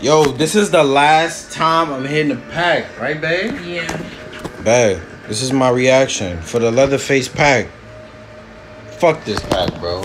Yo, this is the last time I'm hitting the pack, right, babe? Yeah. Babe, this is my reaction for the Leatherface pack. Fuck this pack, bro.